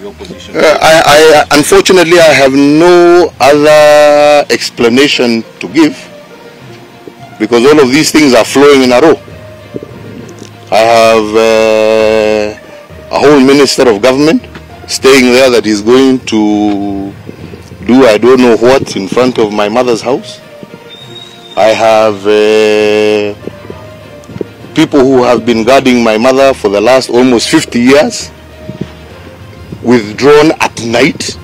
the opposition? Uh, I, I, unfortunately, I have no other explanation to give because all of these things are flowing in a row. I have uh, a whole minister of government staying there that is going to do I don't know what in front of my mother's house. I have uh, people who have been guarding my mother for the last almost 50 years withdrawn at night